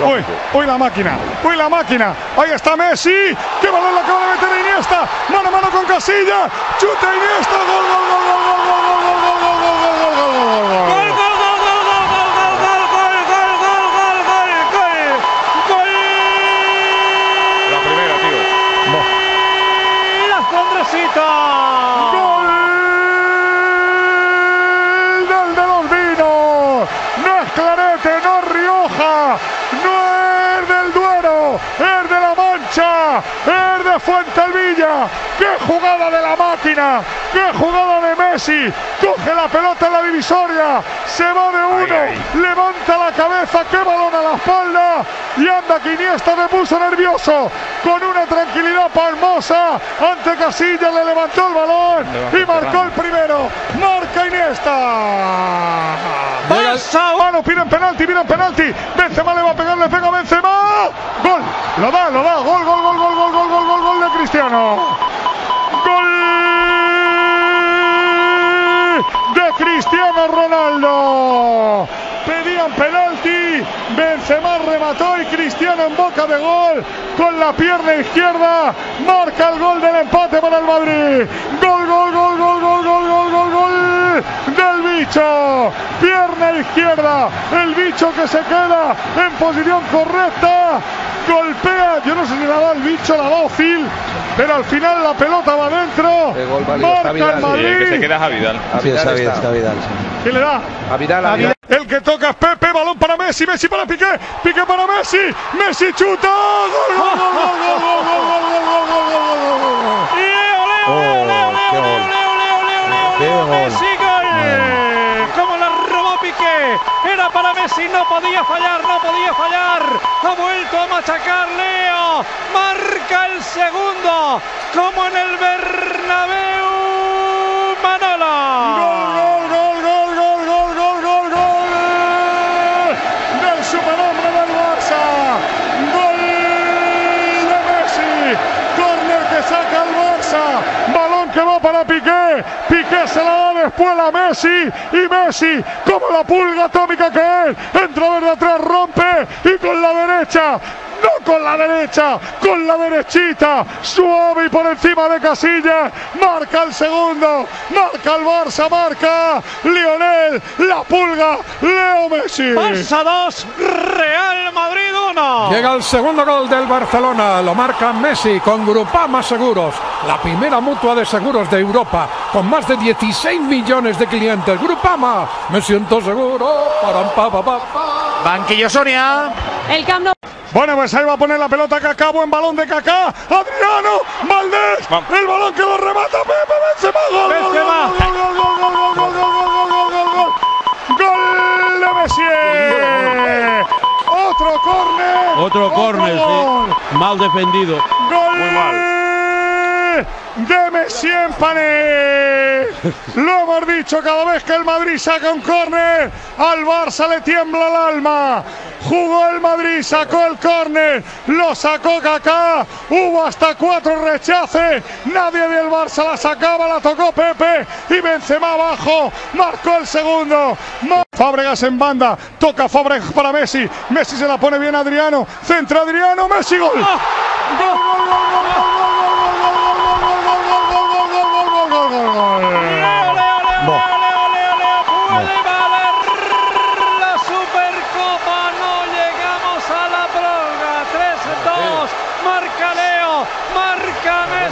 Uy, uy la máquina, uy la máquina. Ahí está Messi. ¡Qué balón la acaba de meter a Iniesta! Mano a mano con Casilla. Chuta Iniesta. Gol, gol, gol, gol, gol, gol, gol, gol, gol, gol, gol, gol, gol, gol, gol, gol. La primera, tío. ¡Gol del de los vinos! No es Clarete, no es del Duero, es de la Mancha, es de Fuentelvilla. ¡Qué jugada de la máquina! ¡Qué jugada de Messi! Coge la pelota en la divisoria, se va de uno, levanta la cabeza, qué balón a la espalda y anda que Iniesta me puso nervioso con una tranquilidad palmosa ante Casillas le levantó el balón y marcó el primero marca Iniesta Mano piden penalti piden penalti. Benzema le va a pegar le pega Benzema. Gol. Lo da lo da. Gol gol gol gol gol gol gol gol gol de Cristiano. Gol de Cristiano Ronaldo. Pedían penalti, Benzema remató y Cristiano en boca de gol con la pierna izquierda. Marca el gol del empate para el Madrid. Bicho. Pierna izquierda, el bicho que se queda en posición correcta. Golpea, yo no sé si la da el bicho, la da Phil, pero al final la pelota va adentro. Marca el Vidal. Sí, el que se Madrid. queda es a Vidal. A Sí, Vidal está bien, está. está Vidal. sí. ¿Quién le da? A Vidal, a Vidal. El que toca es Pepe, balón para Messi, Messi para Piqué, Piqué para Messi, Messi chuta, gol, Era para Messi, no podía fallar, no podía fallar. Ha vuelto a machacar Leo. Marca el segundo. Como en el Bernabéu. Para Piqué. Piqué se la da después a Messi. Y Messi, como la pulga atómica que es, entra desde atrás, rompe y con la derecha. No con la derecha, con la derechita, suave y por encima de Casillas, marca el segundo, marca el Barça, marca Lionel, la pulga, Leo Messi. Barça 2, Real Madrid 1. Llega el segundo gol del Barcelona, lo marca Messi con Grupama Seguros, la primera mutua de seguros de Europa, con más de 16 millones de clientes. Grupama, me siento seguro. Banquillo Sonia. El Camp Nou. Bueno, pues ahí va a poner la pelota Kaká, buen balón de Kaká, Adriano, Valdés, el balón que lo remata Pepe Benzema. Otro córner, sí. Mal defendido. Gol Muy mal. De Messi en. Lo hemos dicho cada vez que el Madrid saca un córner, al Barça le tiembla el alma. Jugó el Madrid, sacó el córner, lo sacó Kaká, hubo hasta cuatro rechaces, nadie del Barça la sacaba, la tocó Pepe y Benzema abajo, marcó el segundo. Fábregas en banda, toca Fábregas para Messi, Messi se la pone bien Adriano, centra Adriano, Messi gol. Gol,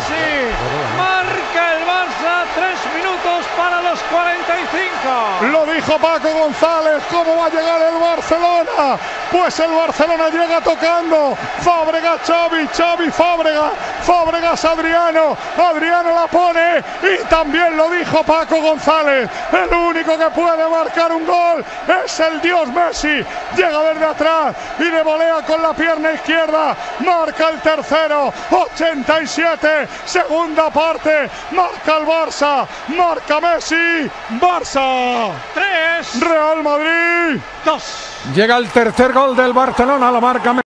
Messi, marca el Barça, 3 minutos para los 45. Lo dijo Paco González, ¿cómo va a llegar el Barcelona? Pues el Barcelona llega tocando. Fábregas, Xavi, Xavi, Fábregas, Fábregas, Adriano, Adriano la pone y también lo dijo Paco González. El único que puede marcar un gol es el dios Messi. Llega desde atrás y de volea con la pierna izquierda. Marca el tercero, 87, segunda parte. Marca el Barça, marca Messi, Barça. 3, Real Madrid. 2. Llega el tercer gol del Barcelona, lo marca Messi.